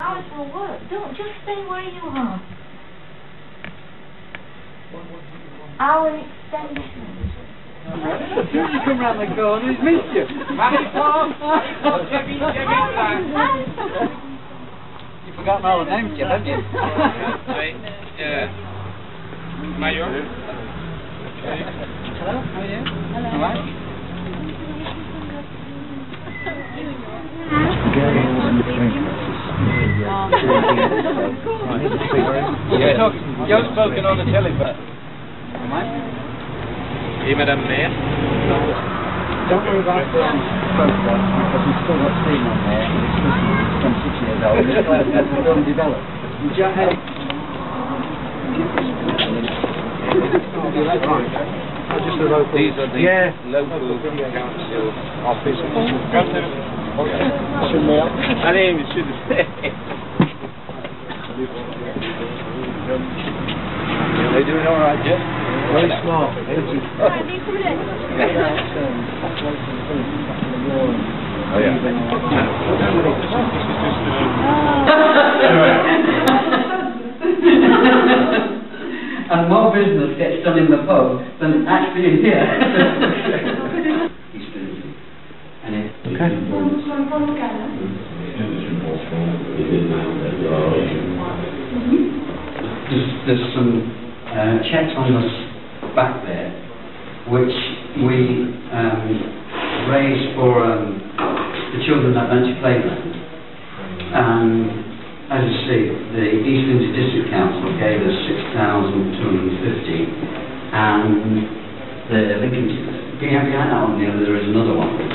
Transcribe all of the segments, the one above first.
hours will work. Don't just stay where you are. Our extension. Soon You come round the corner, he's missed you. You've forgotten all the names, haven't you? Right, yeah. Mayor? Hello, how are you? All right? You've talk- You've spoken on the telly, but... Am I? Et Madame Maire? Don't worry about the photograph, because we've still got steam on there, and it's from six years old. It's still it's still undeveloped. Would you have... Just the. These are the Yeah. local council offices. Monsieur le maire. Allez, monsieur le Are they doing all right, Jeff? Very smart. Oh, and more business gets done in the pub than actually in here. And it, there's, there's some uh, checks on the back there, which we um, raised for um, the children at Atlantic Playground. And as you see, the East Lindsey District Council gave us 6,250 and the Lincoln, do you have your hand out on the other? There is another one.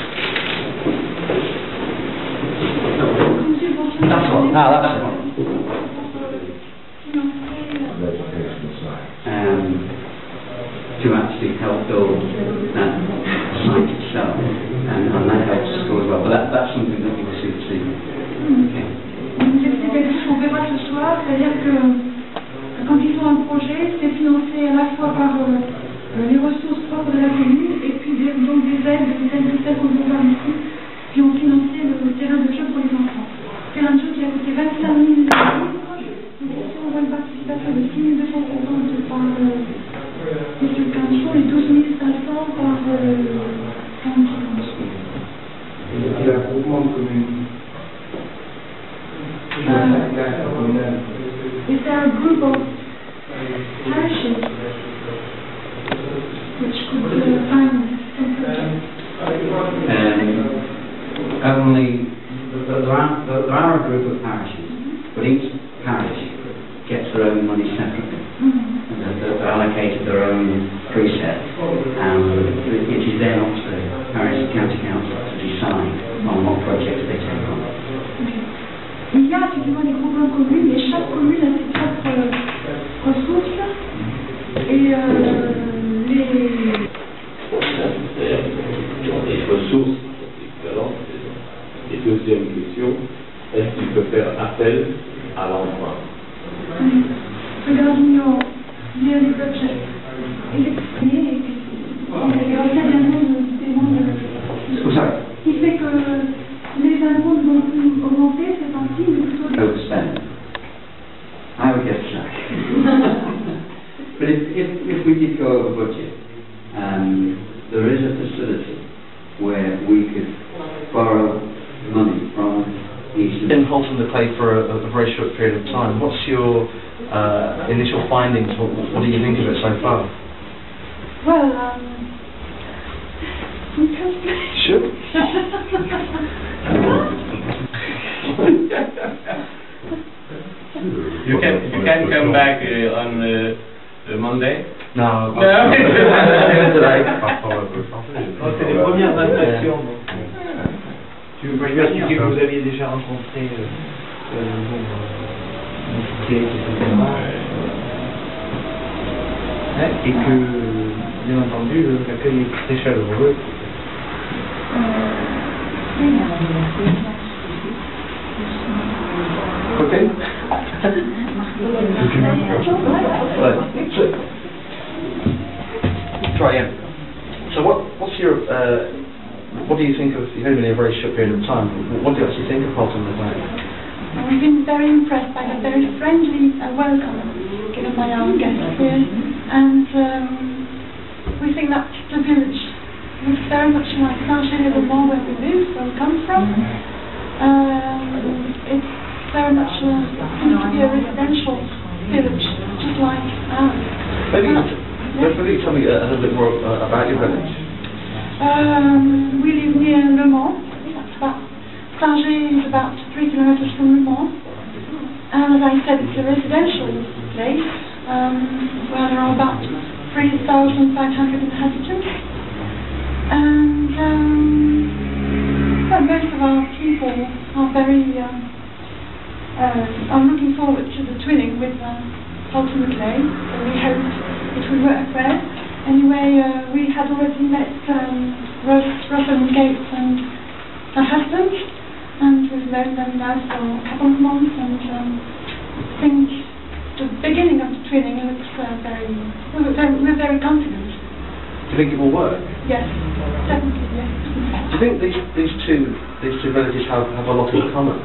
Ce soir, c'est-à-dire que, que quand ils ont un projet, c'est financé à la fois par euh, euh, les ressources propres de la commune et puis des, donc des aides, des aides de celles qu'on qui ont financé le terrain de jeu pour les enfants. Terrain de jeu qui a coûté 25 000 euros. Donc ici, on voit une participation de 6 250 par euh, M. Pinchon et 12 500 par euh, Andy Pinchon. Il y a un groupement de communes. Is there a group of parishes which could uh, finance some projects? Um, only, there there are, there are a group of parishes, but each parish gets their own money separately. Mhm. And they're, they're allocated their own preset, and it is then up to the parish county council to decide on what projects they take on. Il y a effectivement des groupements de communes, mais chaque commune a ses propres euh, ressources. Et euh, les, ressources. Et deuxième question, est-ce qu'il peut faire appel à l'emprunt Hein, Et que, bien entendu, l'accueil est très chaleureux. Okay. Try again. So what, what's your, uh, what do you think of, you've only been here a very short period of time, what do you actually think of Holton Design? And we've been very impressed by the very friendly uh, welcome given by our guests here. And um, we think that the village looks very much like Saint-Germain, where we live, where we come from. Um, it's very much uh, seems to be a residential village, just like ours. Maybe, Uh, tell me a, a little bit more uh, about your village. um, we live near Le Mans. That's about, Sargé is about three kilometers from Le Mans. And as I said, it's a residential place um, where there are about 3,500 inhabitants. And um, well, most of our people are very um, uh, are looking forward to the twinning with uh, Holton Clay. So we hope it will work well. Anyway, uh, we had already met um, Rosalind Gates and her husband, we've known them now for a couple of months, and um, I think the beginning of the training looks uh, very, we're very, we're very confident. Do you think it will work? Yes, definitely, yes. Do you think these, these two these two villages have, have a lot in common?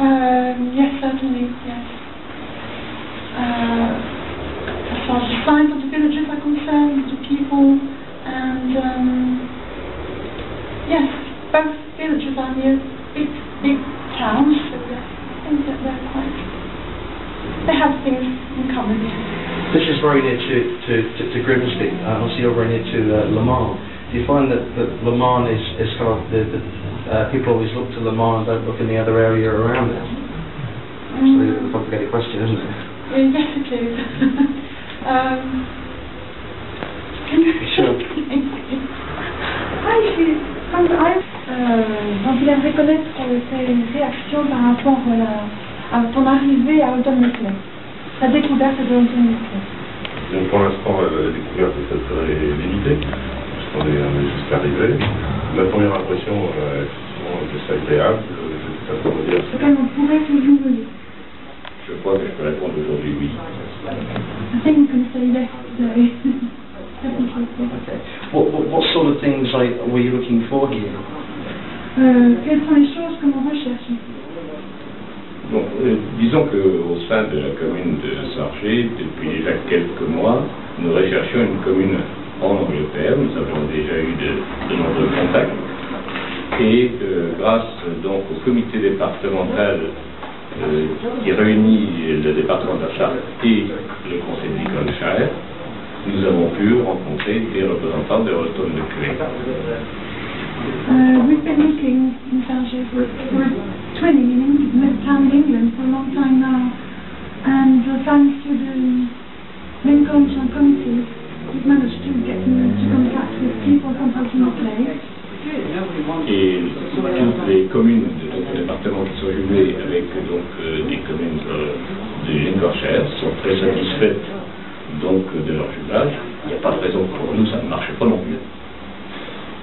Um, yes, certainly, yes. Uh, as far as the size of the villages are concerned, the people, and um, yes, both villages are near big, big towns, I think that they're quite, they have things in common. This is very near to, to, to, to Grimsby. Uh, obviously, you're very near to uh, Le Mans. Do you find that, that Le Mans is, is kind of the, the uh, people always look to Le Mans and don't look in the other area around it? Actually, Mm. a complicated question, isn't it? Yes, it is. um, can you Sure. Hi, she- comme I- Euh, donc il aimerait connaître euh, tes réactions par rapport euh, à ton arrivée à Holton Mifflin, ta découverte de Holton Mifflin. Donc pour l'instant, euh, la découverte est très limitée, puisqu'on est, on est juste arrivé. Ma première impression, euh, était assez agréable. Euh, Je ne sais pas comment dire. Ce qu'elle pourrait vous voulez. Je crois que je peux répondre aujourd'hui oui. I think you can say yes today. Definitely. Okay. What, what, what sort of things like, were you looking for here? Euh, quelles sont les choses que l'on recherche Bon, euh, disons qu'au sein de la commune de Sargé, depuis déjà quelques mois, nous recherchions une commune en Angleterre. Nous avons déjà eu de, nombreux contacts. Et euh, grâce donc au comité départemental euh, qui réunit le département de la et le conseil de nous avons pu rencontrer des représentants de Holton de Clay. Uh, we've been looking in Saint-Gé for, for a twinning in England, town in England for a long time now. And uh, thanks to the Lincolnshire Committee, we've managed to get into contact with people from Holton Clay. et toutes les communes de donc, département qui sont jumelées avec donc euh, des communes euh, de Lincolnshire sont très satisfaites donc de leur jumelage. Il n'y a pas de raison pour nous ça ne marche pas non plus.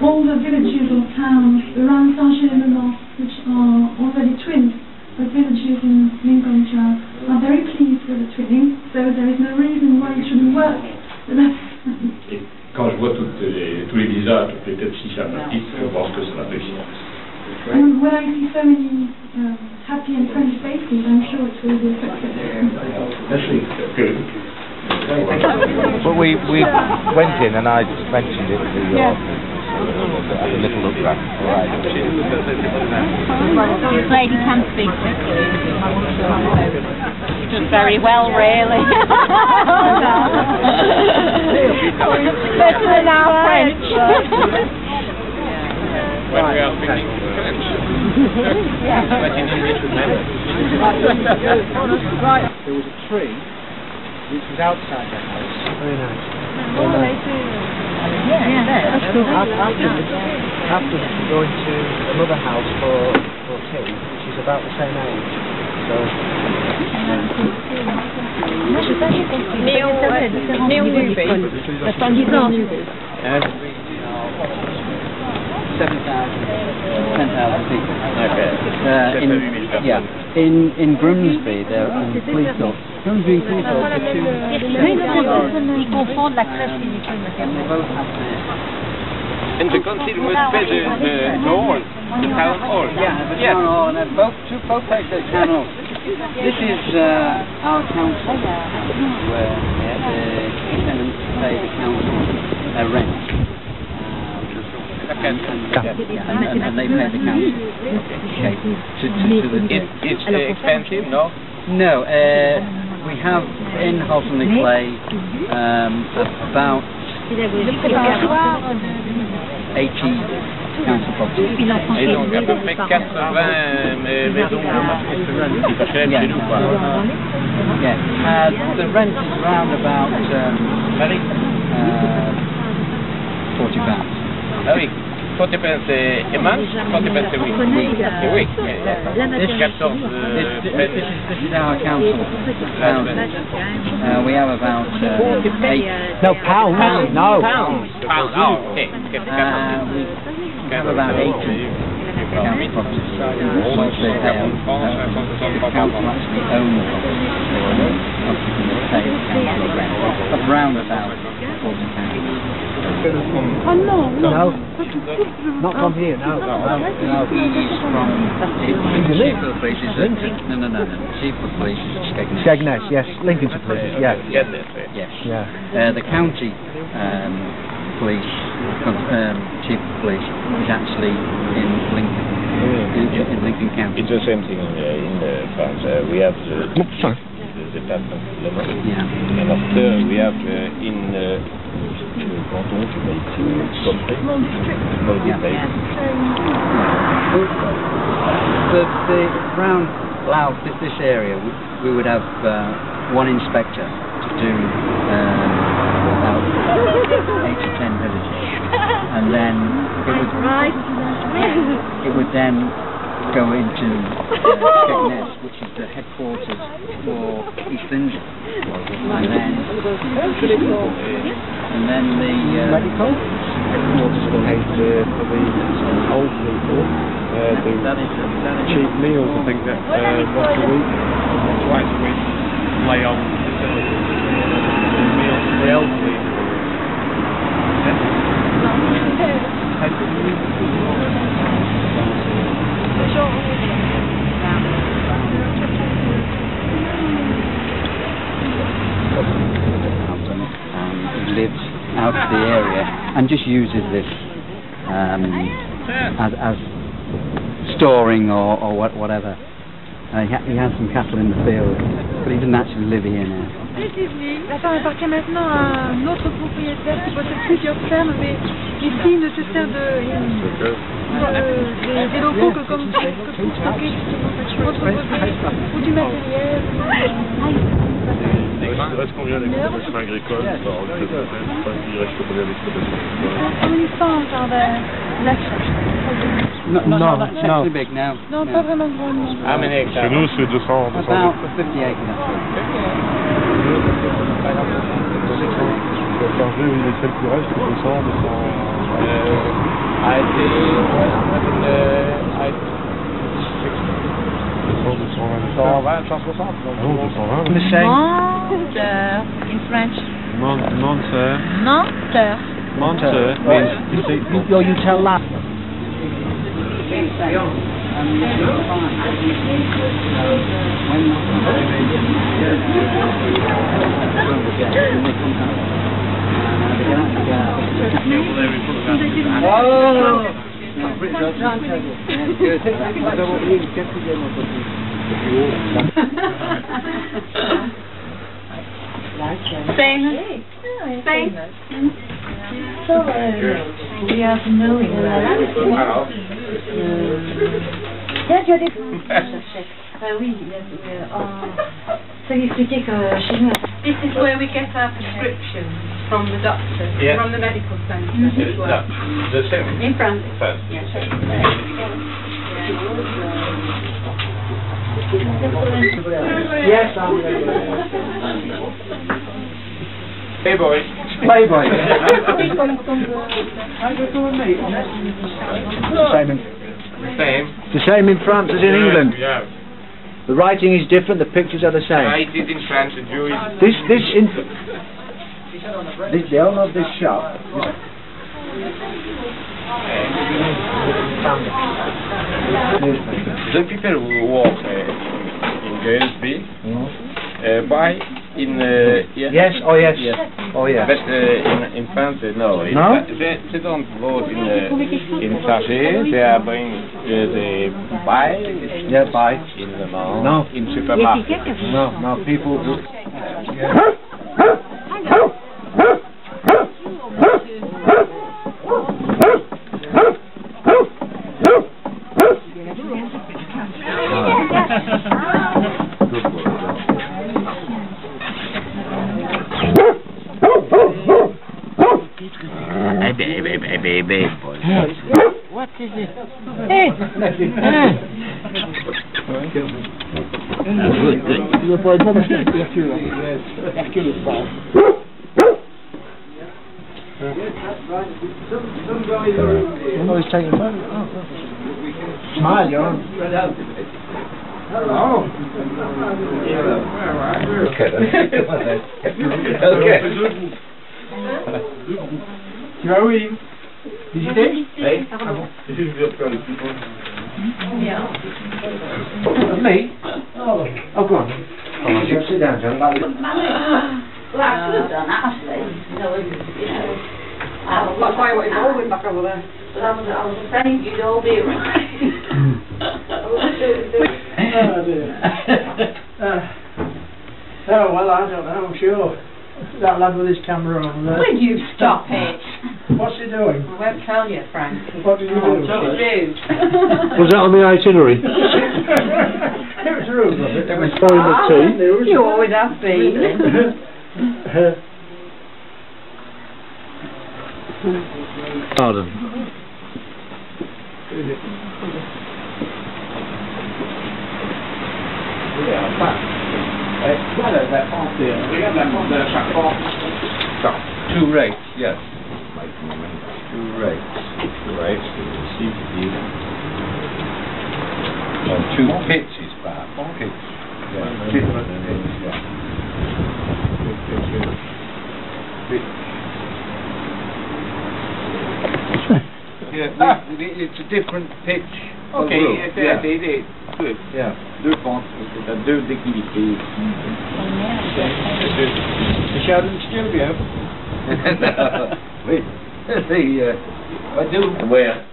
All the villages or towns around Sargé-lès-Le Mans, which are already twinned, the villages in Lincolnshire are very pleased with the twinning, so there is no reason why it shouldn't work. Et quand je vois toutes les, tous les visages, toutes les têtes si sympathiques, je pense que ça va réussir. And when I see so many uh, happy and friendly faces, I'm sure it will be a success. Leslie? Que- But we we went in and I just mentioned it to your had a little look back. All right. This lady can speak quickly. She does very well, really. Better than our French. When we are speaking French. But in English with. There was a tree which was outside the house. Oh, very oh, nice. After, after we go into another house for, for tea, which is about the same age. So, Seven thousand, ten thousand people. Okay. Uh, in, yeah, in in Grimsby, there in Cleethorpes. Grimsby and Cleethorpes are two. Ils confondent la crèche ridicule, They both have the And the council must pay the, the, the hall, the town hall. Yeah, the Yes. town hall, and both, two, both places at town hall. This is uh, our council, where uh, the tenants pay the council uh, rent. Um, and, they pay the. Okay. To, the, It, it's uh, expensive, no? no, uh, we have in Holton Clay um, about 80 council donc à peu près 80 euh, maisons uh, the rent is around about um, uh, 40 pounds. Ah oui, 40 pence a month, 40 pence a week. A week. This, 14 this, euh, this, pence. this, is, this is our council. Pounds. Uh, we have about uh, eight. No, pound, Pound. no. Pound. Pound. Oh, okay. Okay. Uh, we have about 80 council properties. Uh, once they pay out, uh, the council actually owns the properties. Obviously, they pay the council rent. Around about 40 pounds. Oh no, no. No. Not from here, no. No, no, he is from chief, chief of the police is no, no, no, no. Chief of police is Skegness. Skegness, yes. Lincolnshire police, yeah. Yes, yes, yes. Yes. Yeah. Uh, the county um, police, um, chief of police, is actually in Lincoln, in, in Lincoln County. It's the same thing uh, in uh, France. Uh, we have the, Oops, sorry. The department Le Mans. Yeah. And after we have uh, in uh, the canton to make uh, something. No Yeah. detail. The, the round Louth, this, this area, we, we would have uh, one inspector to do um, about eight to ten villages, and then it would it would then go into uh, Skegness, which is the headquarters for East Lindsey, and then and then the uh, headquarters for paid uh, for the old people, uh, the that is that is cheap meals, I think that uh, once a week, twice a week, lay on facilities, meals for the elderly. out on it. Um, he lives out of the area and just uses this um, as, as storing or, or what, whatever. Uh, he, ha- he has some cattle in the field, but he doesn't actually live here now. Appartient maintenant à un autre propriétaire qui possède plusieurs fermes, mais ici ne se sert de, euh, des, locaux que comme pour stocker justement entreposer ou du matériel. Il reste combien d'exploitations agricoles dans le Enfin, Il reste combien d'exploitations agricoles On y sent genre de l'achat. No, No, no, that's no. actually big now. Non, pas vraiment grand. non. How many Chez hectares? nous, c'est 200, 200 About 50 acres. chargé, oui, les celles qui restent, c'est 200, 200. Uh, I think uh, I 200, 220. 120, 160. Ah non, 220. The. Menteur in French. Mon- Menteur. Menteur. Menteur means deceitful. You, you tell that. Famous. Famous. Uh, we have knowing that. Tiens, tu as des Euh, oui, il y a- euh, en- ça lui expliquait que chez nous, This is where we get our prescriptions from the doctor, Yeah. from the medical centre as well. no, the same. In France. France. Yes, I'm Hey boy. Playboy. Same in, Same. the same in France as in England. Yeah. The writing is different, the pictures are the same. I did in France, the Jewish. This, this, in, this, the owner of the shop The people who work uh, in Gainesby uh, buy in uh, Yes, oh yes. Oh yes. But uh, in, in France, uh, no. In No? They, they don't vote in uh, in Sargé. They are buying uh, they buy Yeah, buy. in the Mans No. in supermarket. No, no, people who... What Tu vas pas être pas marcher avec Hercule, là. Hercule est pas. No, he's taking fun. Smile, you're on. Oh. Okay, okay. Tu vas où, Yves Visiter Hey. Ah bon. Me? Oh, oh, go on. Come on, Jim, sit down, John. Well, I could have done, actually. You know, you know. I. Oh. Uh, oh, well, I don't know, I'm sure. That lad with his camera on there. Will you stop it? What's he doing? I won't tell you, Frank. What did you do? Rude. Was that on the itinerary? it was rude, was it? It was throwing the tea. You always have been. Pardon. Regarde la porte de chaque porte. Two rates, yes. Two rates. Two rates, receive the Or two pitches, perhaps. Pitch. Yeah, different pitch, yeah. Yeah, we- we- it's a different pitch. of Okej, roof, det, yeah. det, det, good. Yeah. Deux pentes, c'est deux d'équilibre. The Sheldon Studio. no, we, the, uh, I do. Where?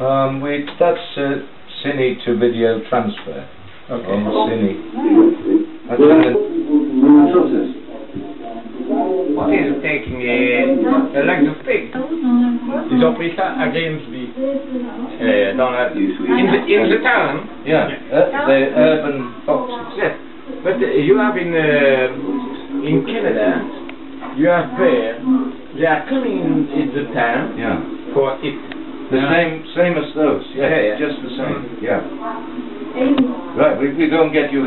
Um, we, that's uh, Cine to video transfer. Okay. On Cine. That's kind What is taking a, a length of pig? Ils ont pris ça à Gainesby. Euh, dans la, in the, in the town. Yeah, uh, the urban foxes. Yes. But uh, you have in, uh, in Canada, you have bear. They are coming in, in the town Yeah. for it. The same, same as those. Yeah, Yeah, yeah. just the same. Yeah. Right, we, we go and get you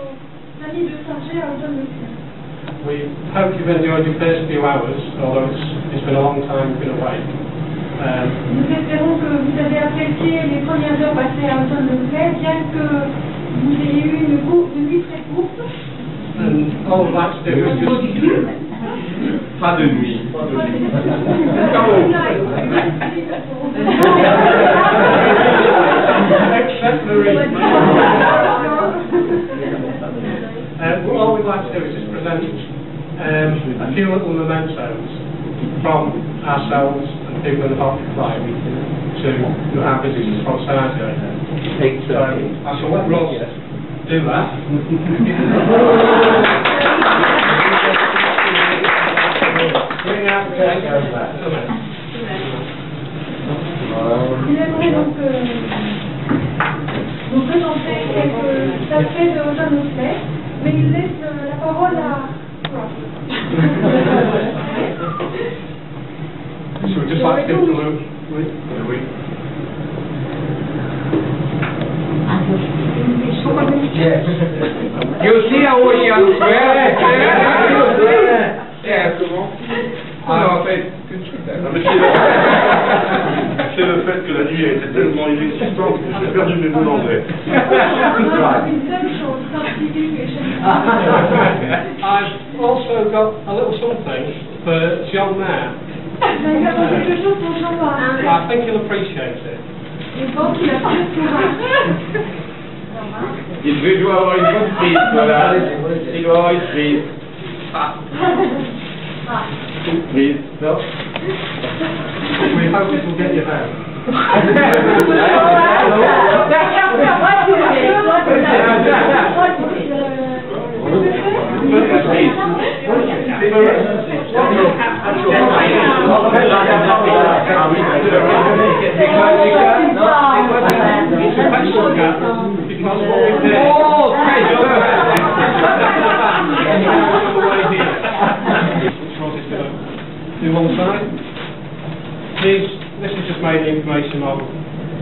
We hope you've enjoyed your first few hours, although it's, it's been a long time you've been away. Um, Nous espérons que vous avez apprécié les premières heures passées à Automne de Clay, bien que vous ayez eu une, cour- une nuit très courte. And all we'd like to do is just... Pas de nuit. Except the reason. Uh, well, all we'd like to do is just present um, a few little mementos from ourselves and people in the Baltic Flight to our visitors from Sargé. So I shall let Ross do that. Bring out the Il aimerait donc euh, vous présenter quelques aspects de Ocean Oslet, mais il laisse euh, la parole à Ross. So we'd just like to give them a oui. Oui. You see how we are very, Yeah, comment Ah, en fait, tout de suite. Non, mais c'est le... c'est le fait que la nuit a été tellement inexistante que j'ai perdu mes mots d'anglais. I've also got a little something for John there. Mais il y a quelque chose pour Jean-Marc. I think he'll appreciate it. Je pense qu'il a plus pour Il veut doit avoir une bonne prise, voilà. Il doit avoir une prise. Ah, une prise. Non We hope it will get you home. These, this is just mainly information on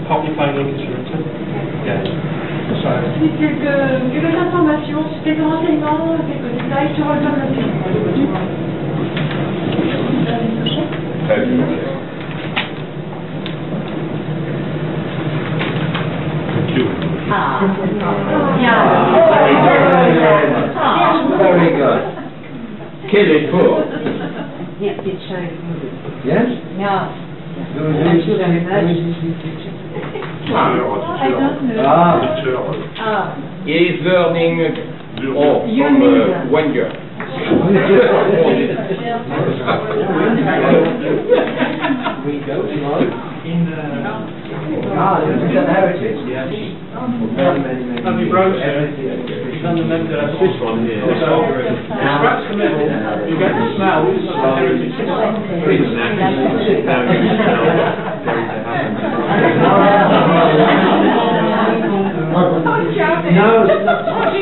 copy plain English written. Yeah. So, Puis quelques, quelques informations, quelques renseignements, quelques détails sur Ocean Oslet. Très bien. Thank you. Very good. Quel effort Yeah, it's showing. Yes? Yeah. Thank you very much. Ah, alors, I don't know. Ah. teacher, Ah. He is learning oh, You from uh, that. Wenger. We go tomorrow in uh, ah, this is an heritage. Yes. Many, many, many. Have you broached it? Everything. On the menu that I put here. Scratch the middle, you get the smell of the heritage. No, What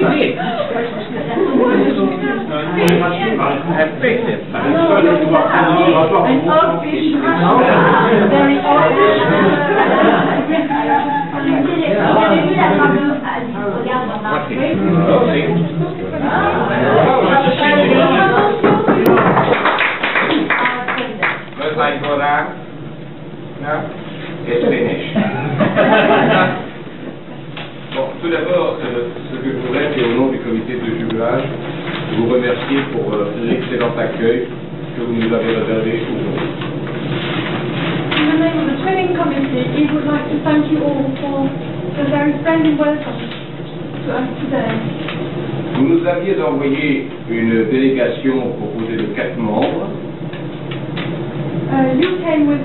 is It's finished. Bon, tout d'abord, euh, ce que je voudrais, c'est au nom du comité de jumelage, vous remercier pour euh, l'excellent accueil que vous nous avez réservé aujourd'hui. In the name of the training committee, we would like to thank you all for the very friendly welcome to us today. Vous nous aviez envoyé une délégation composée de quatre membres. Uh, you came with,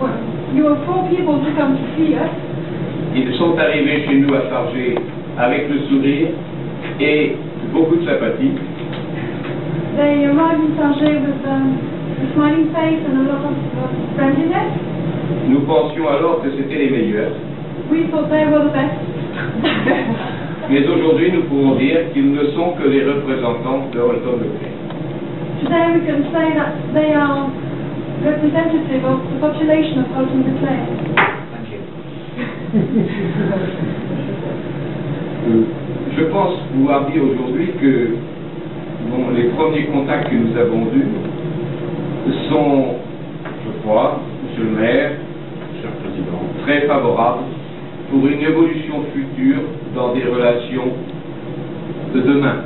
well, you were four people to come to see us. Ils sont arrivés chez nous à Sargé avec le sourire et beaucoup de sympathie. They arrived in with um, a smiling face and a lot of uh, friendliness. Nous pensions alors que c'était les meilleurs. We thought they were the best. Mais aujourd'hui, nous pouvons dire qu'ils ne sont que les représentants de Holton. Today we can say that they are representative of the population of Holton de Clay. Euh, Je pense pouvoir dire aujourd'hui que les premiers contacts que nous avons eus sont, je crois, Monsieur le maire, cher président, très favorables pour une évolution future dans des relations de demain.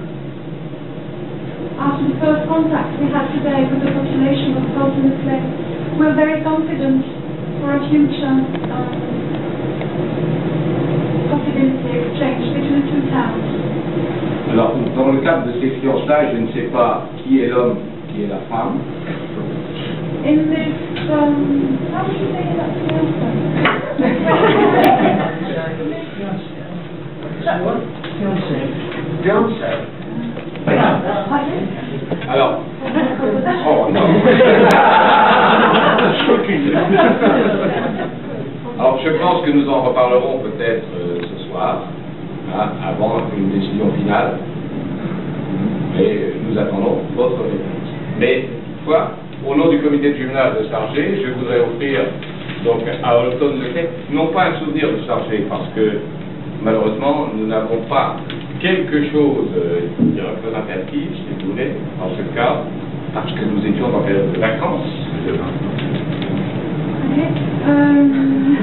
After the first contact we had today with the population of Holton-le-Clay, we're very confident for a future um, possibility exchange between the two towns. Alors, dans le cadre de ces fiançailles, je ne sais pas qui est l'homme, qui est la femme. In this, um, how would you say that Alors, oh non. Alors, je pense que nous en reparlerons peut-être euh, ce soir, hein, avant une décision finale. Mais euh, nous attendons votre réponse. Mais, quoi, au nom du comité de gymnase de Sargé, je voudrais offrir donc à Holton Lequet, non pas un souvenir de Sargé, parce que malheureusement, nous n'avons pas quelque chose euh, de représentatif, si vous voulez, en ce cas, parce que nous étions en période de vacances. Um,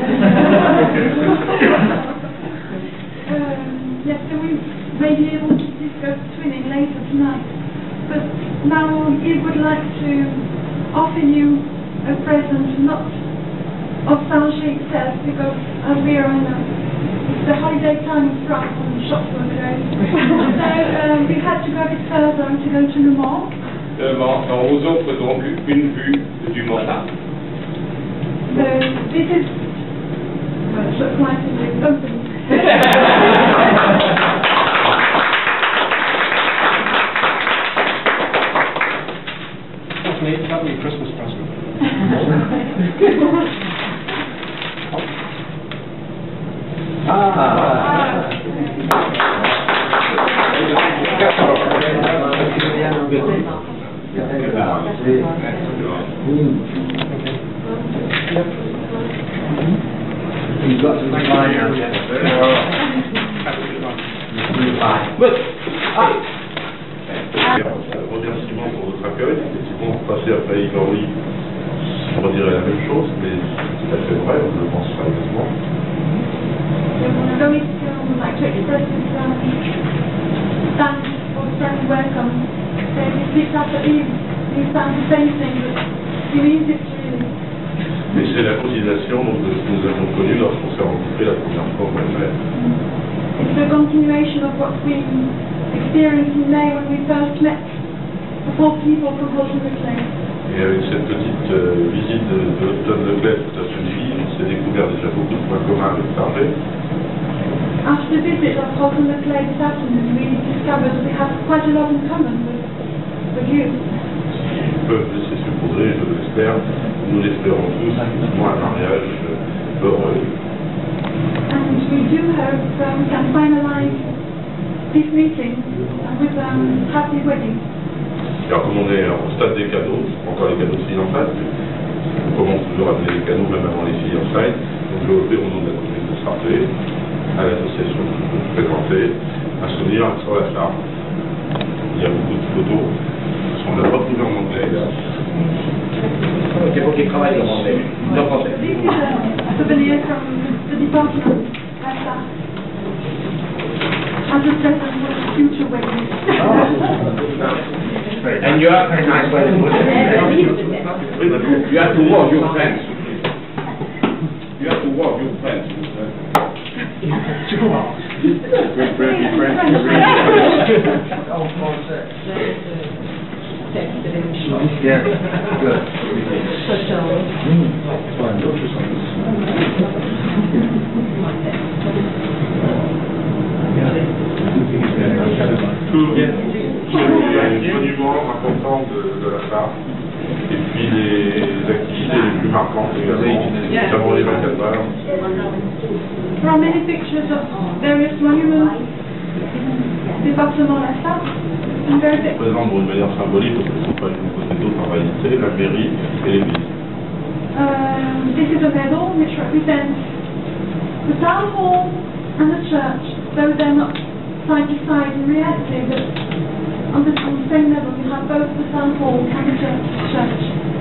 um, yes, so we may be able to discuss twinning later tonight. But now he would like to offer you a present, not of Saint-Gilles itself, because as we are in a, the holiday time in France and the shops were closed. so um, we had to go a bit further to go to Le Mans. Le Mans, on vous offre donc une vue du Mans. So this is, well, it looks nice in the company. That'll be, that'll be a Christmas present. You've got some Remerciements pour votre accueil. Effectivement, passer après Yves Henry, on redirait la même chose, mais c'est tout à fait vrai, on le pense sérieusement. So we still would like to express this um, thanks for the friendly welcome. So he speaks after Yves, he sounds the same thing, but he means it really. Mais c'est la continuation donc, de ce que nous avons connu lorsqu'on s'est rencontrés la première fois au mois de mai. It's the continuation of what we experienced in May when we first met Et avec cette petite euh, visite de, de l'automne de tout à suivi, on s'est découvert déjà beaucoup de points communs avec Target. After the visit of Holton Clay this afternoon, we discovered we have quite a lot in common with, with you. Ils peuvent laisser supposer, je l'espère, nous l'espérons tous, moi un mariage heureux. And we do hope that we can finalize this meeting with a happy wedding. Alors comme on est au stade des cadeaux, encore les cadeaux de fiançailles, on commence toujours à donner les cadeaux même avant les fiançailles, donc je vais au nom de la commune de Sarté, à l'association que je peux présenter, un souvenir sur la charme. Il y a beaucoup de photos, on l'a pas trouvé en anglais là. C'est pour qu'ils travaillent en anglais. En français. This is a souvenir from the department at the as a present for the future wedding. And you have very nice wedding. You have to warn your friends. You have to warn your friends. Great, great, friends. Yeah, good. Tout il y a les monuments importants de, de la Sarthe, et puis les activités les plus marquantes également, notamment les 24 heures. There are many pictures of various monuments, département La big. représente d'une manière symbolique, parce ce ne sont pas l'une côté d'autre en réalité, la mairie et l'église. Um, this is a medal which represents the town hall and the church, though they're not side to side in reality, but under the same level, you have both the town hall and the church.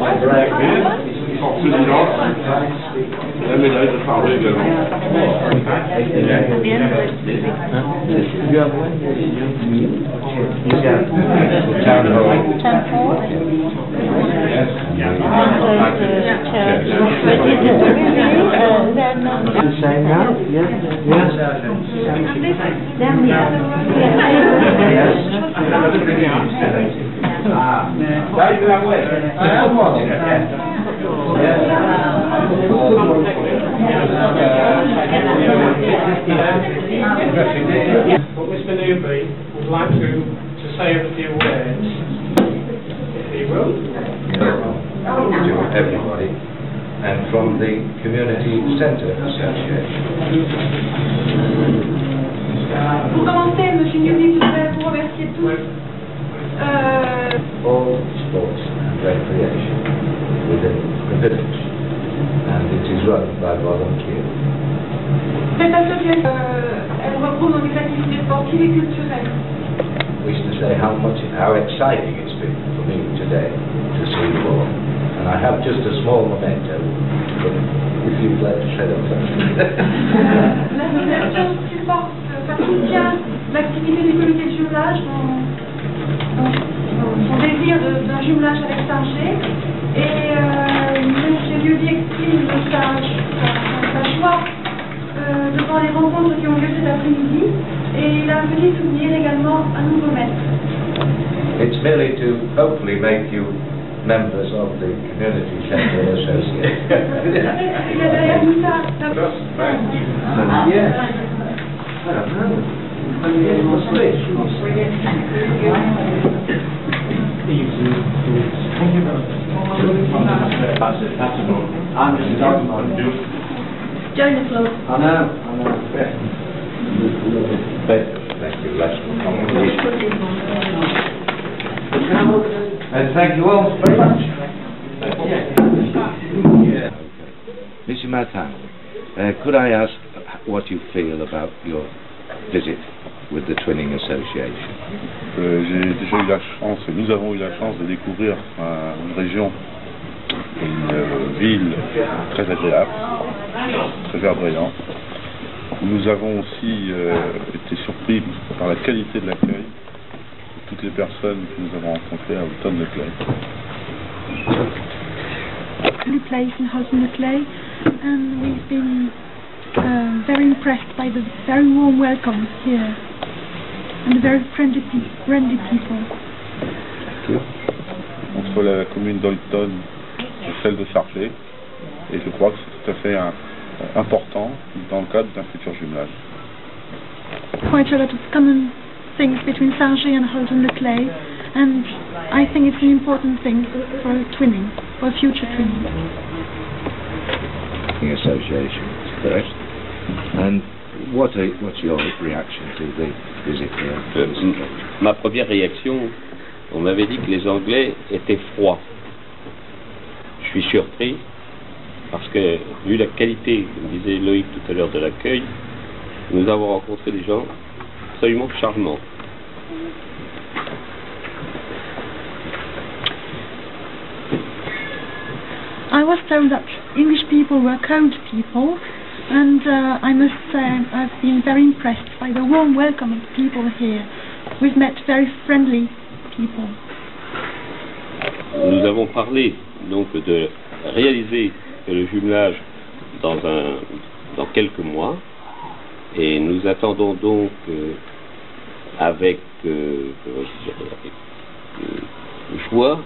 Ah. Ouais, non, La médaille de parler également. Saying now? Yeah? But Mr Newby would like to, to say a few words. If he will. to everybody and from the Community Centre Association. Pour commencer, Monsieur Newby, je voudrais vous remercier tous. Euh, All sports and recreation within the village and it is run by volunteers. cette association, euh, elle regroupe donc des activités sportives et culturelles. wish to say how much, how exciting it's been for me today to see you all. And I have just a small memento, if you'd like to share it first. L'association supporte, euh, soutient l'activité du comité de jumelage, son, désir d'un jumelage avec Saint-Gé. Et euh, M. Lieudy exprime sa, sa- sa joie euh, devant les rencontres qui ont lieu cet après-midi. Et il a un petit souvenir également à nous remettre. It's merely to hopefully make you members of the Community Centre Association. Il a derrière nous ça. I'm just talking about it. Join the club. I know, I know. Thank you, Lester. And thank you all very much. Monsieur Martin, uh, could I ask what you feel about your visit with the Twinning Association? Euh, J'ai déjà eu la chance, nous avons eu la chance de découvrir euh, une région, une euh, ville très agréable, très verdoyante. Nous avons aussi euh, été surpris par la qualité de l'accueil de toutes les personnes que nous avons rencontrées à Houghton le Clay. new place in Houghton le Clay, and we've been uh, very impressed by the very warm welcome here and very friendly, pe- friendly people. entre la commune d'Holton et celle de Sarclay. Et je crois que c'est tout à fait un- important dans le cadre d'un futur jumelage. Quite a lot of common things between Saint-Gé and Houghton le Clay, and I think it's an important thing for twinning, for future twinning. Twinning Association, correct? And what are, what's your reaction to the visit here? M- ma première réaction, on m'avait dit que les Anglais étaient froids. Je suis surpris parce que, vu la qualité, comme disait Loïc tout à l'heure, de l'accueil, nous avons rencontré des gens absolument charmants. I was told that English people were cold people, and uh, I must say I've been very impressed by the warm welcome of people here. We've met very friendly people. Nous avons parlé de réaliser le jumelage dans, quelques mois et nous attendons donc euh, avec euh, euh, joie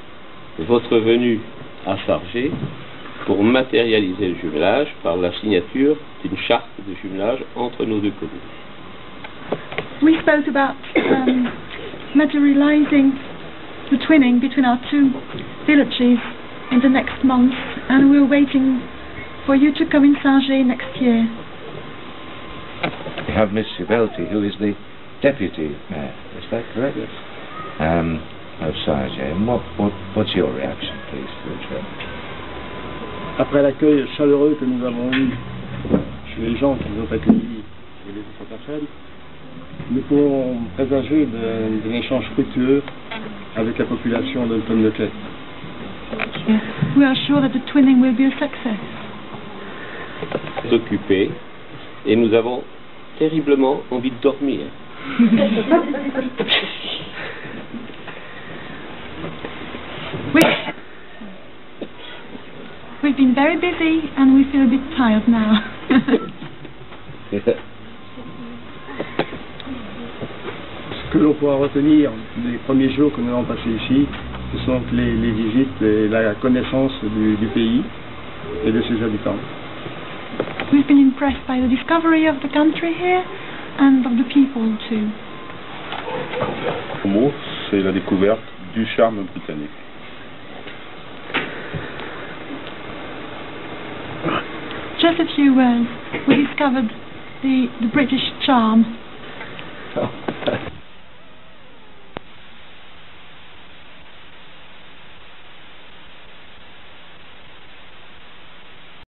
votre venue à Sargé pour matérialiser le jumelage par la signature d'une charte de jumelage entre nos deux communes. We spoke about um, materializing the twinning between our two villages in the next month, and we're waiting for you to come in Saint-Gé next year. We have Miss Sibelti, who is the deputy mayor, is that correct? Um, of Sargé. And what, what, what's your reaction, please, Richard? Après l'accueil chaleureux que nous avons eu chez les gens qui nous ont accueillis et les autres personnes, nous pouvons présager d'un échange fructueux avec la population de Tonnoquet. Yes. We are sure that the twinning will be a success. Occupés et nous avons terriblement envie de dormir. we, we've been very busy and we feel a bit tired now. Ce que l'on pourra retenir des premiers jours que nous avons passés ici, ce sont les, les visites et la connaissance du, du pays et de ses habitants. we've been impressed by the discovery of the country here and of the people too. Le mot, c'est la découverte du charme britannique. Just a few words. We discovered the, the British charm. Oh.